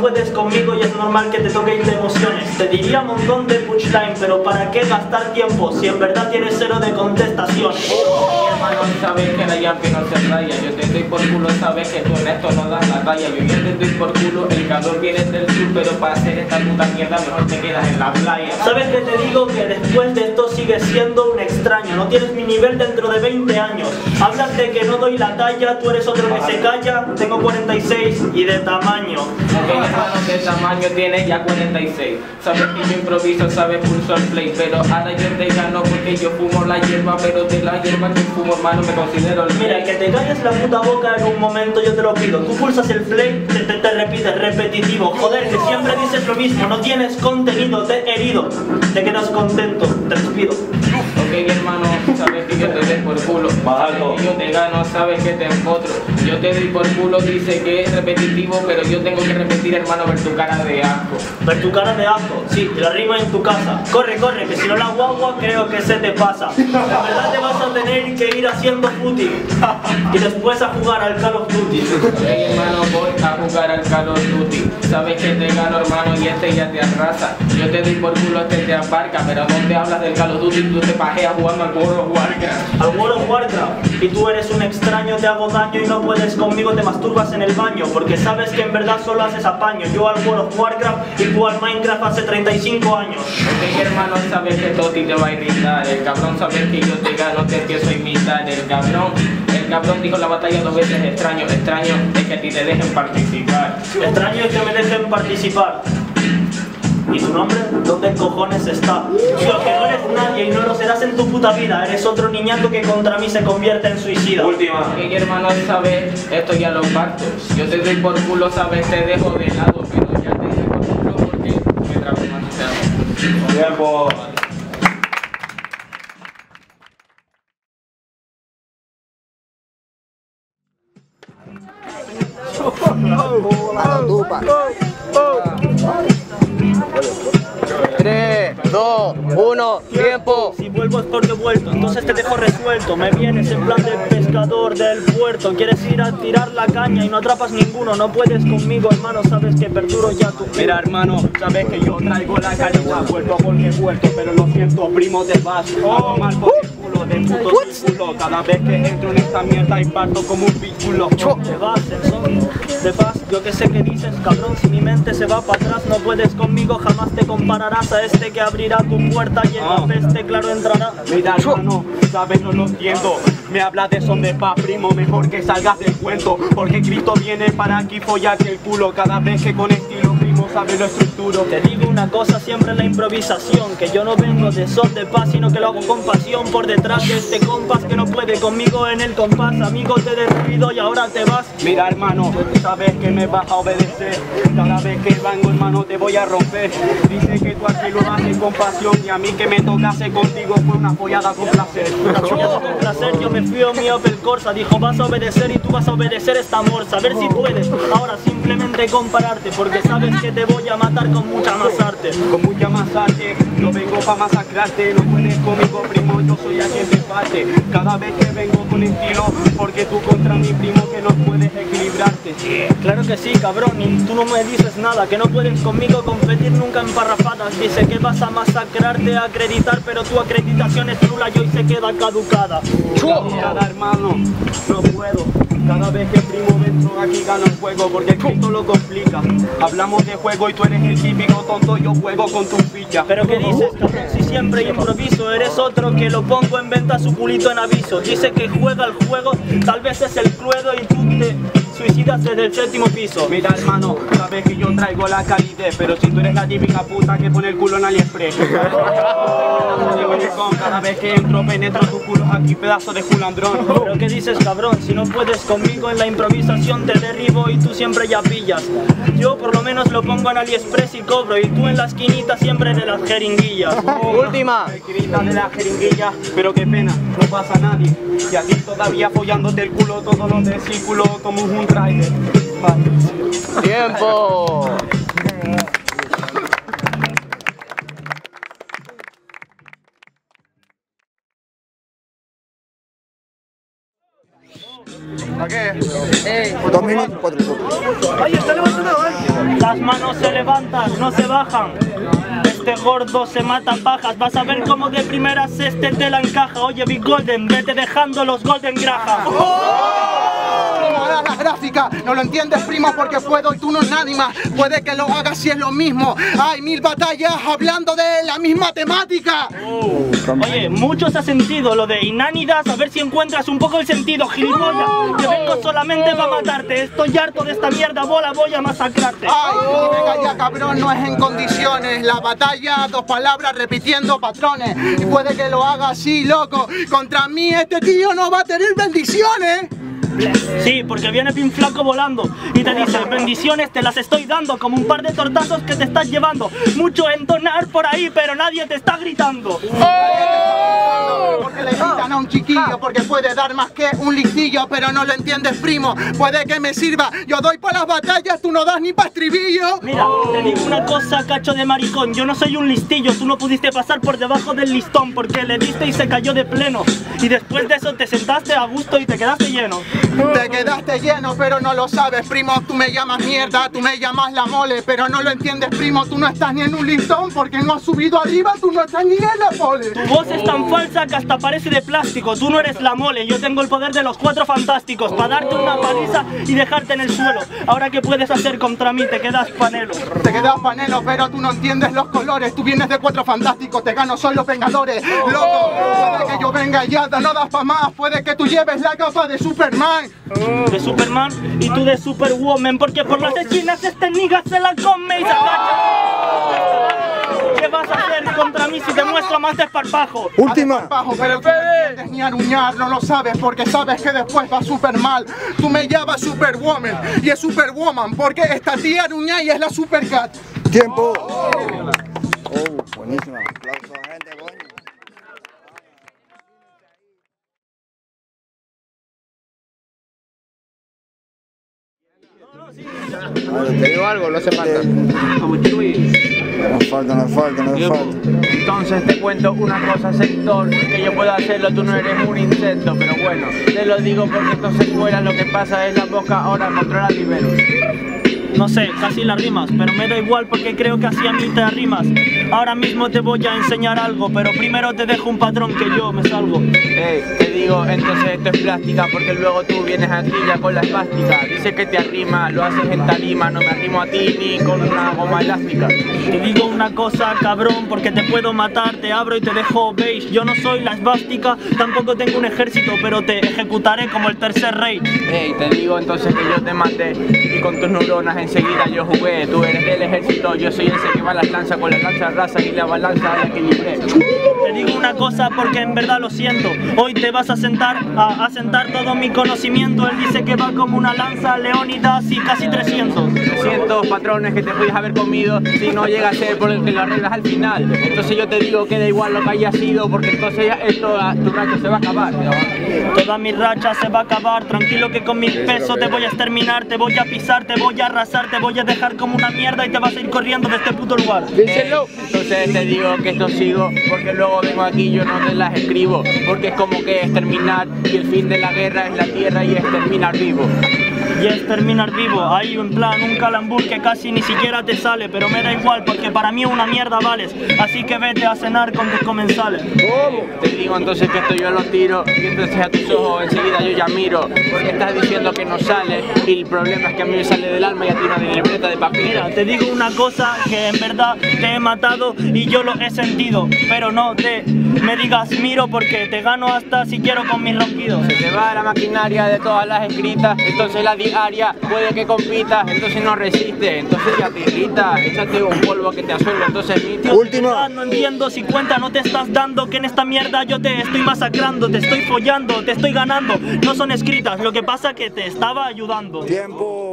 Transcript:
puedes conmigo y es normal que te toque de emociones. Te diría un montón de pero ¿para qué gastar tiempo si en verdad tienes cero de contestaciones? Mi hermano, sabes que la llave no se raya. Yo te doy por culo, sabes que tú en esto no das la talla. Yo ya te doy por culo, el calor viene del sur, pero para hacer esta puta mierda mejor te quedas en la playa. ¿Sabes que te digo que después de esto sigues siendo un extraño? No tienes mi nivel dentro de 20 años. Hablas de que no doy la talla, tú eres otro que se calla. Tengo 46 y de tamaño. Ok, hermano, de tamaño tienes ya 46. Sabes que yo improviso, sabes pulso el play, pero ahora yo te gano porque yo fumo la hierba, pero de la hierba que fumo, hermano, me considero el Mira, que te calles la puta boca en un momento yo te lo pido. Tú pulsas el play, te, te, te repites repetitivo. Joder, que siempre dices lo mismo, no tienes contenido, te he herido. Te quedas contento, te despido. Hermano, sabes que yo te doy por culo. Sabes que yo te gano, sabes que te empotro. Yo te doy por culo, dice que es repetitivo, pero yo tengo que repetir, hermano, ver tu cara de asco. Ver tu cara de asco, sí, te la rima en tu casa. Corre, corre, que si no la guagua creo que se te pasa. En verdad te vas a tener que ir haciendo footing y después a jugar al Call of Duty. Ok, hermano, voy a jugar al Call of Duty. Sabes que te gano, hermano, y este ya te arrasa. Yo te doy por culo, este te aparca, pero ¿dónde hablas del Call of Duty? Tú te pajeas jugando al World of Warcraft. Al World of Warcraft y tú eres un extraño, te hago daño y no puedes conmigo, te masturbas en el baño porque sabes que en verdad solo haces apaño. Yo al World of Warcraft y tú al Minecraft hace 35 años. Ok, hermano, sabes que Toti te va a irritar. El cabrón sabes que yo te gano, te empiezo a imitar. El cabrón, el cabrón dijo la batalla dos veces extraño. Extraño es que a ti te dejen participar. Extraño es que me dejen participar. ¿Y tu nombre? ¿Dónde cojones está? Tío, que no eres nadie y no lo serás en tu puta vida. Eres otro niñato que contra mí se convierte en suicida. Última. Ok, hermano, sabes, esto ya lo parto. Yo te doy por culo, sabes, te dejo de lado. Pero ya te doy por culo porque me trago más te Bola na. 2, 1, tiempo. Si vuelvo estoy devuelto, entonces te dejo resuelto. Me vienes en plan de pescador del puerto. Quieres ir a tirar la caña y no atrapas ninguno. No puedes conmigo, hermano, sabes que perduro ya tu. Mira, hermano, sabes que yo traigo la calidad. Vuelto porque vuelto, pero lo siento, primo, te vas. Oh, mal por culo de puto culo. Cada vez que entro en esta mierda y parto como un pichulo. Te vas, sensón, te vas. Yo que sé que dices, cabrón, si mi mente se va para atrás, no puedes conmigo, jamás te compararás a este que abrirá tu puerta y en la Ah. peste, claro, entrará. Mira hermano, sabes no lo entiendo Me habla de son de paz, primo, mejor que salgas del cuento Porque Cristo viene para aquí follarte el culo Cada vez que con estilo primo sabes lo Te digo una cosa siempre la improvisación, que yo no vengo de son de paz, sino que lo hago con pasión por detrás de este compás que no puede conmigo en el compás. Amigo, te he y ahora te vas. Mira hermano, sabes que me vas a obedecer. Cada vez que vengo hermano te voy a romper. Dice que tú aquí lo haces con pasión Y a mí que me tocase contigo fue una follada con placer fío mi Opel Corsa Dijo vas a obedecer y tú vas a obedecer esta morsa A ver si puedes ahora simplemente compararte Porque sabes que te voy a matar con mucha más arte. Con mucha más arte, no vengo pa' masacrarte No puedes conmigo primo, yo soy a quien te parte Cada vez que vengo con estilo Porque tú contra mi primo que no puedes equilibrarte. Claro que sí, cabrón, y tú no me dices nada Que no puedes conmigo competir nunca en parrafadas. Dice que vas a masacrarte, a acreditar Pero tu acreditación es nula y hoy se queda caducada Nada hermano, no puedo. Cada vez que primo dentro aquí gano el juego porque Cristo lo complica. Hablamos de juego y tú eres el típico tonto Yo juego con tus fichas Pero qué dices, cabrón, si siempre improviso Eres otro que lo pongo en venta su culito en aviso. Dice que juega el juego, tal vez es el cluedo Y tú te suicidas desde el séptimo piso. Mira hermano, sabes que yo traigo la calidez Pero si tú eres la típica puta que pone el culo en AliExpress. Cada vez que entro penetro tu culo aquí pedazo de culandrón. Pero qué dices cabrón, si no puedes conmigo en la improvisación te derribo y tú siempre ya pillas. Yo por lo menos lo pongo en AliExpress y cobro Y tú en la esquinita siempre de las jeringuillas. Última. Grita de la jeringuilla, pero qué pena, no pasa nadie. Y a ti todavía follándote el culo todos los discípulos como un ¡Tiempo! ¿A Dos minutos, cuatro ¡Ay, está levantado, eh! Las manos se levantan, no se bajan. Este gordo se mata pajas. Vas a ver cómo de primeras este te la encaja. Oye, Big Golden, vete dejando los Golden Grajas. ¡Oh! Hagas la gráfica, no lo entiendes primo porque puedo y tú no nadie más. Puede que lo hagas si es lo mismo. Hay mil batallas hablando de la misma temática. Oye, mucho se ha sentido lo de inanidas. A ver si encuentras un poco el sentido, gilipollas. Que vengo solamente para matarte. Estoy harto de esta mierda bola, voy a masacrarte. Ay, venga ya cabrón, no es en condiciones. La batalla, dos palabras repitiendo patrones. Y puede que lo haga así, loco. Contra mí este tío no va a tener bendiciones. Sí, porque viene Pin Flaco volando y te dice, bendiciones te las estoy dando como un par de tortazos que te estás llevando. Mucho entonar por ahí, pero nadie te está gritando. Porque le gritan a un chiquillo, porque puede dar más que un listillo, pero no lo entiendes, primo. Puede que me sirva. Yo doy para las batallas, tú no das ni para estribillo. Mira, te digo una cosa, cacho de maricón. Yo no soy un listillo, tú no pudiste pasar por debajo del listón porque le diste y se cayó de pleno. Y después de eso te sentaste a gusto y te quedaste lleno. Te quedaste lleno, pero no lo sabes, primo. Tú me llamas mierda, tú me llamas la mole, pero no lo entiendes, primo. Tú no estás ni en un listón porque no has subido arriba, tú no estás ni en la pole. Tu voz es tan falsa que hasta parece de plástico. Tú no eres la mole, yo tengo el poder de los cuatro fantásticos para darte una paliza y dejarte en el suelo. Ahora, ¿qué puedes hacer contra mí? Te quedas panelo. Te quedas panelo, pero tú no entiendes los colores. Tú vienes de cuatro fantásticos, te gano solo vengadores. Loco, puede que yo venga ya, no das pa' más. Puede que tú lleves la capa de Superman. De Superman y tú de Superwoman, porque por las esquinas este nigga se la come y se agacha. ¿Qué vas a hacer contra mí si te muestro más desparpajo? Última. Bajo, pero entiendes ni aruñar, no lo sabes porque sabes que después va super mal. Tú me llamas Superwoman y es Superwoman porque esta tía aruña y es la Supercat. Tiempo. Oh, buenísima. Aplausos, Te digo algo, no hace falta. No falta, no falta, no falta. Entonces te cuento una cosa, sector, que yo puedo hacerlo, tú no eres un insecto, pero bueno, te lo digo porque esto se fuera, lo que pasa es la boca ahora controla primero. No sé, casi las rimas, pero me da igual porque creo que así a mí te rimas. Ahora mismo te voy a enseñar algo, pero primero te dejo un patrón que yo me salgo. Ey, te digo, entonces esto es plástica, porque luego tú vienes aquí ya con la espástica. Dice que te arrima, lo haces en tarima, no me arrimo a ti ni con una goma elástica. Te digo una cosa, cabrón, porque te puedo matar, te abro y te dejo beige. Yo no soy la esvástica, tampoco tengo un ejército, pero te ejecutaré como el tercer rey. Ey, te digo entonces que yo te maté y con tus neuronas enseguida yo jugué. Tú eres del ejército, yo soy ese que va a las lanzas con la lanza raza y la balanza la que libré. Te digo una cosa porque en verdad lo siento. Hoy te vas a sentar a, a sentar todo mi conocimiento. Él dice que va como una lanza, Leónidas y casi 300. 300 patrones que te podías haber comido si no llega a ser porque lo arreglas al final. Entonces yo te digo que da igual lo que haya sido porque entonces ya esto, tu racha se va a acabar. Toda mi racha se va a acabar. Tranquilo que con mi peso te voy a exterminar, te voy a pisar, te voy a arrasar, te voy a dejar como una mierda y te vas a ir corriendo de este puto lugar. Díselo. Entonces te digo que esto sigo porque luego vengo aquí y yo no te las escribo. Porque es como que es terminar y el fin de la guerra es la tierra y es terminar vivo. Y es terminar vivo, ahí en plan un calambur que casi ni siquiera te sale, pero me da igual porque para mí una mierda vales, así que vete a cenar con tus comensales. Te digo entonces que esto yo lo tiro y entonces a tus ojos enseguida yo ya miro porque estás diciendo que no sale y el problema es que a mí me sale del alma y a ti una de libreta de papel. Mira, te digo una cosa que en verdad te he matado y yo lo he sentido, pero no te me digas miro porque te gano hasta si quiero con mis ronquidos. Se te va la maquinaria de todas las escritas, entonces la puede que compitas, entonces no resiste, entonces ya te irrita, échate un polvo que te asuelve, entonces mi verdad No entiendo si cuenta no te estás dando que en esta mierda yo te estoy masacrando, te estoy follando, te estoy ganando. No son escritas, lo que pasa que te estaba ayudando. Tiempo.